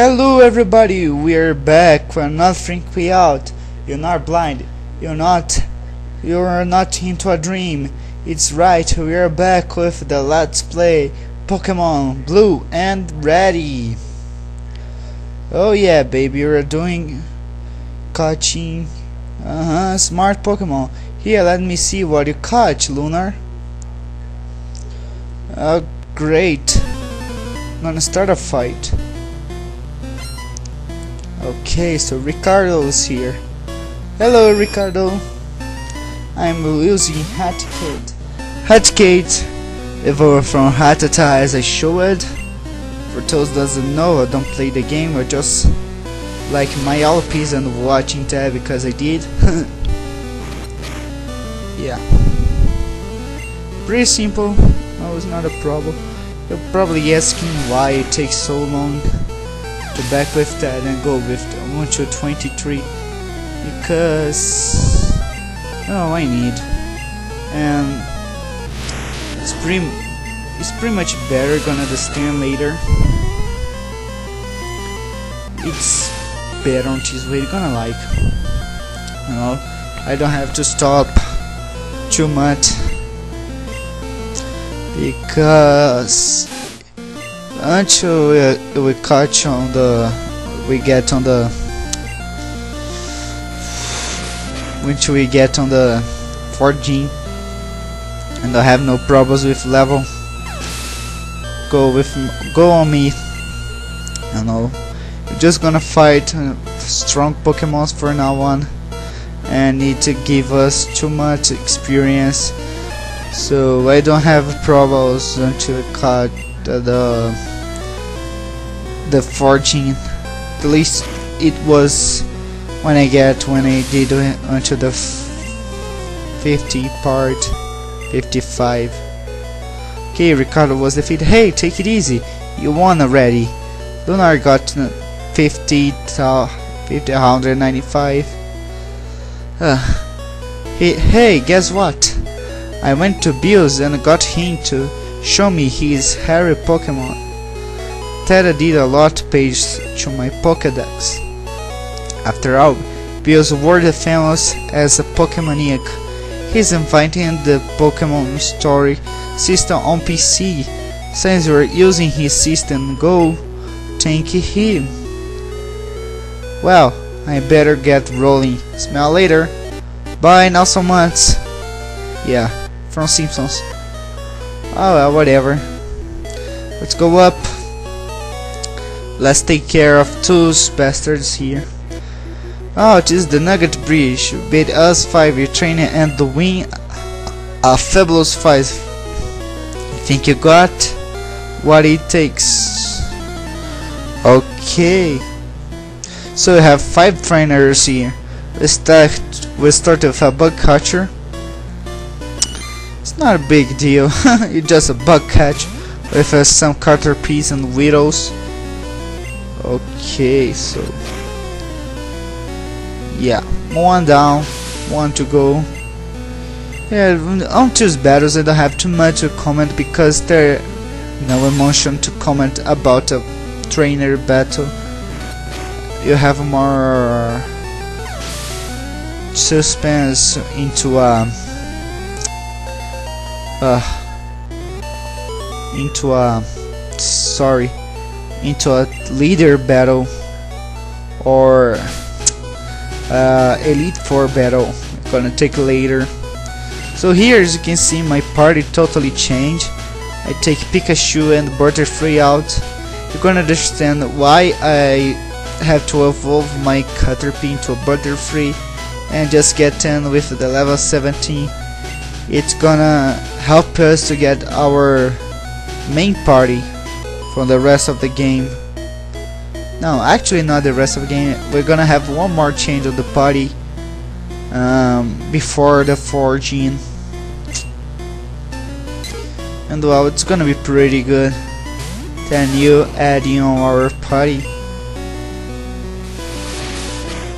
Hello everybody, we're back. We're not freaking out. You're not blind. You're not you're not into a dream. It's right, we're back with the Let's Play Pokemon Blue and Ready. Oh yeah baby, we're doing catching uh-huh smart Pokemon. Here let me see what you catch, Lunar. Oh great. I'm gonna start a fight. Okay, so Ricardo is here. Hello, Ricardo. I'm using Raticate. Raticate evolved from Rattata as I showed. For those doesn't know, I don't play the game. I just like my LPs and watching tab because I did. yeah. Pretty simple. No, it's not a problem. You're probably asking why it takes so long to back with that and go with the 1 to 23 because oh I need? And it's pretty it's pretty much better gonna understand later. It's better on this way gonna like. You know I don't have to stop too much because until we, we catch on the we get on the until we get on the 14 and I have no problems with level? Go with go on me. You know. We're just gonna fight uh, strong Pokemons for now on. And need to give us too much experience. So I don't have problems until I catch the, the the 14 at least it was when I get when I did onto the 50 part 55 okay Ricardo was defeated hey take it easy. You won already. Lunar got 50 50 195 uh, hey, hey guess what? I went to Bill's and got him to show me his Harry Pokemon Tera did a lot page to my Pokédex. After all, Bill's world famous as a Pokemaniac. He's inventing the Pokemon Story system on PC. Since we're using his system, go thank him. Well, I better get rolling. Smell later. Bye, not so much. Yeah, from Simpsons. Oh well, whatever. Let's go up. Let's take care of two bastards here. Oh, it is the Nugget Bridge. Bid us 5 year training and the win a fabulous 5. Think you got what it takes? Okay. So we have 5 trainers here. We start, we start with a bug catcher. It's not a big deal. it's just a bug catch with uh, some caterpies and widows. Okay, so yeah, one down, one to go. Yeah, on two battles I don't have too much to comment because there no emotion to comment about a trainer battle. You have more suspense into a uh, into a sorry into a leader battle or uh, elite 4 battle. Gonna take later. So here as you can see my party totally changed. I take Pikachu and Butterfree out. You're gonna understand why I have to evolve my Caterpie into a Butterfree and just get 10 with the level 17 it's gonna help us to get our main party from the rest of the game. No, actually not the rest of the game. We're gonna have one more change of the party um, before the forging. And well, it's gonna be pretty good. Then you adding on our party.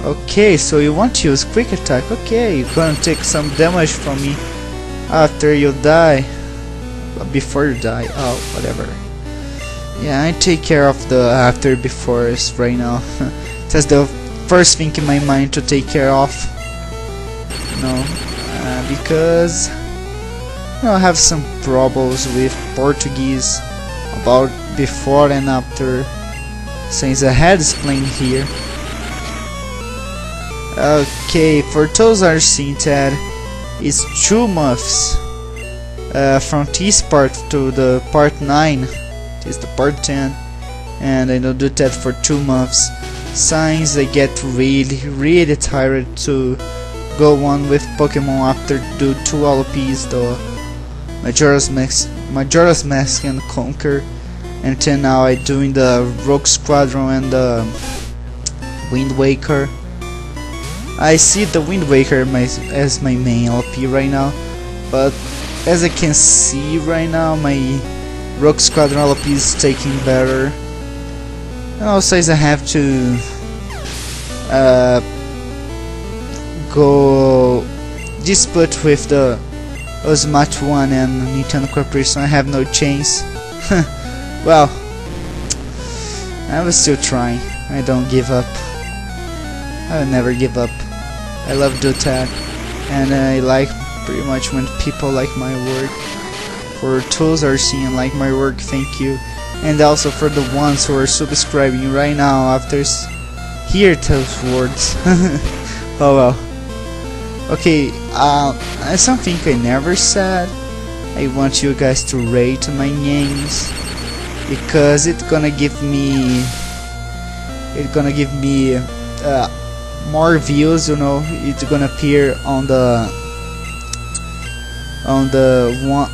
Okay, so you want to use quick attack. Okay, you're gonna take some damage from me after you die. Before you die. Oh, whatever. Yeah, I take care of the after befores right now. That's the first thing in my mind to take care of. You know, uh, because you know, I have some problems with Portuguese about before and after since I had explained here. Okay, for those are seen that it's two months uh, from this part to the part 9 this is the part 10 and I don't do that for two months signs I get really really tired to go on with Pokemon after do two LPs the Majora's Mask, Majora's Mask and Conker. Until now I doing the Rogue Squadron and the Wind Waker. I see the Wind Waker my, as my main LP right now. But as I can see right now my Squadron LP is taking better. And also I have to uh, go dispute with the Osmat 1 and Nintendo Corporation. I have no chance. Well I was still trying. I don't give up. I will never give up. I love Dotad and I like pretty much when people like my work. For those are seeing like my work, thank you. And also for the ones who are subscribing right now after hear those words. oh well. Okay, uh, something I never said. I want you guys to rate my names because it's gonna give me it's gonna give me uh, more views you know it's gonna appear on the on the one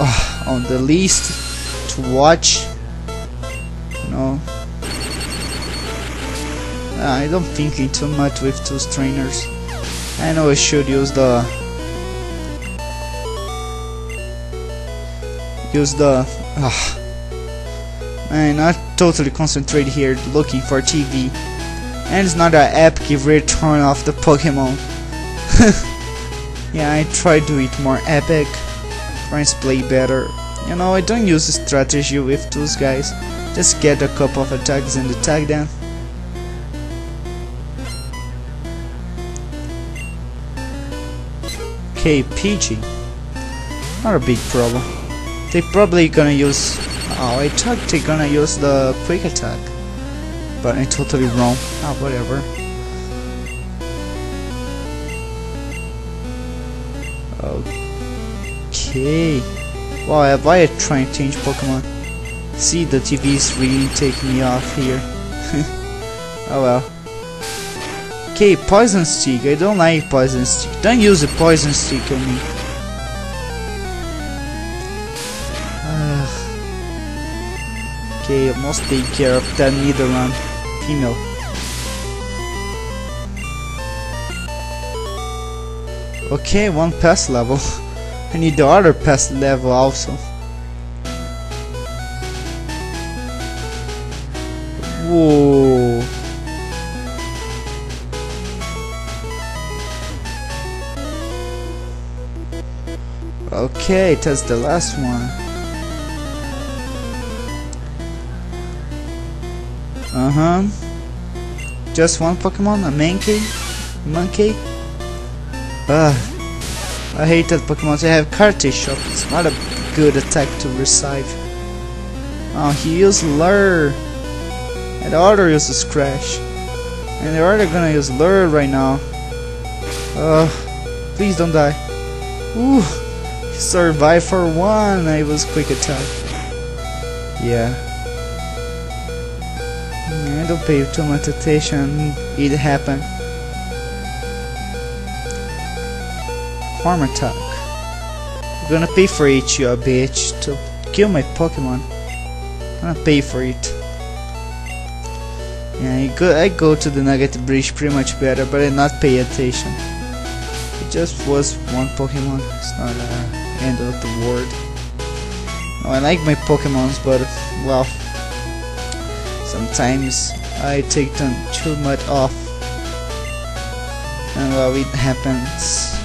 uh, on the list to watch know uh, I don't thinking too much with two trainers I know I should use the use the uh, I'm totally concentrate here looking for TV and it's not an epic return of the Pokemon. yeah, I try to do it more epic. Friends play better. You know, I don't use strategy with those guys. Just get a couple of attacks and attack them. Okay, PG. Not a big problem. They probably gonna use... Oh, I thought they gonna use the quick attack but I'm totally wrong. Ah, whatever. Okay. Wow, why I try to change Pokemon? See, the TV is really taking me off here. oh well. Okay, Poison Sting. I don't like Poison Sting. Don't use a Poison Sting on me. okay, I must take care of that Nidoran female. Okay, one pass level. I need the other pass level also. Whoa. Okay, that's the last one. Uh-huh. Just one Pokemon? A Mankey? Monkey? Ugh. I hate that Pokemon. They have Karate Chop. It's not a good attack to receive. Oh, he used Lure. And the other uses Crash. And the other gonna use Lure right now. Ugh. Please don't die. Ooh. Survive for one. I was quick attack. Yeah I don't pay too much attention, it happened. Farm attack. I'm gonna pay for it, you bitch, to kill my Pokemon. I'm gonna pay for it. Yeah, I go, I go to the Nugget Bridge pretty much better, but I not pay attention. It just was one Pokemon, it's not the end of the world. I like my Pokemons, but, well, sometimes I take them too much off and well it happens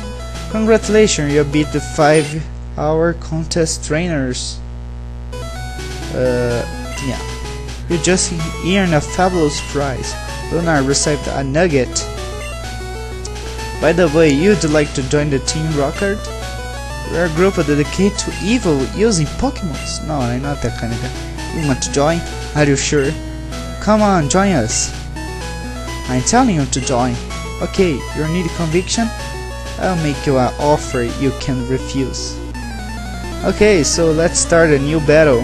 congratulations you beat the 5 hour contest trainers uh, Yeah. You just earned a fabulous prize. Lunar received a nugget. By the way, you'd like to join the Team Rocket? We're a group dedicated to evil using Pokemons. No, I'm not that kind of guy. You want to join? Are you sure? Come on, join us. I'm telling you to join. Okay, you need conviction? I'll make you an offer you can refuse. Okay, so let's start a new battle.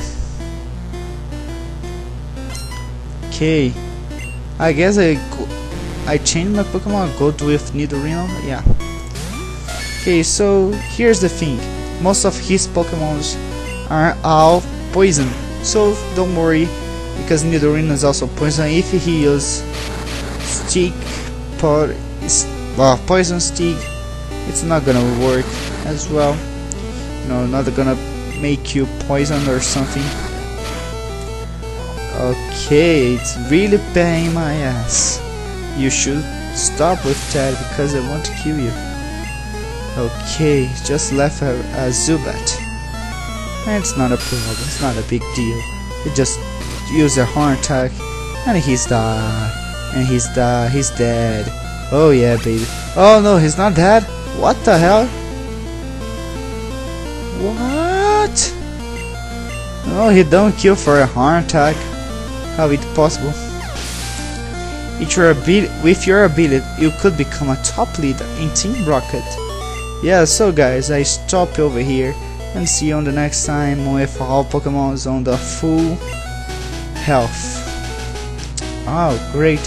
Okay, I guess I I changed my Pokemon Gold with Nidorino. Yeah. Okay, so here's the thing. Most of his Pokemons are all poison, so don't worry because Nidorino is also poison. If he uses stick, po well, poison sting, it's not gonna work as well. You know, not gonna make you poison or something. Okay, it's really paying my ass. You should stop with that because I want to kill you. Okay, just left a, a Zubat. It's not a problem, it's not a big deal. You just use a horn attack and he's dead. And he's dead, he's dead. Oh yeah, baby. Oh no, he's not dead? What the hell? What? Oh, he don't kill for a horn attack. How it possible? With your, with your ability, you could become a top leader in Team Rocket. Yeah, so guys, I stop over here and see you on the next time with all Pokemons on the full health. Oh, great.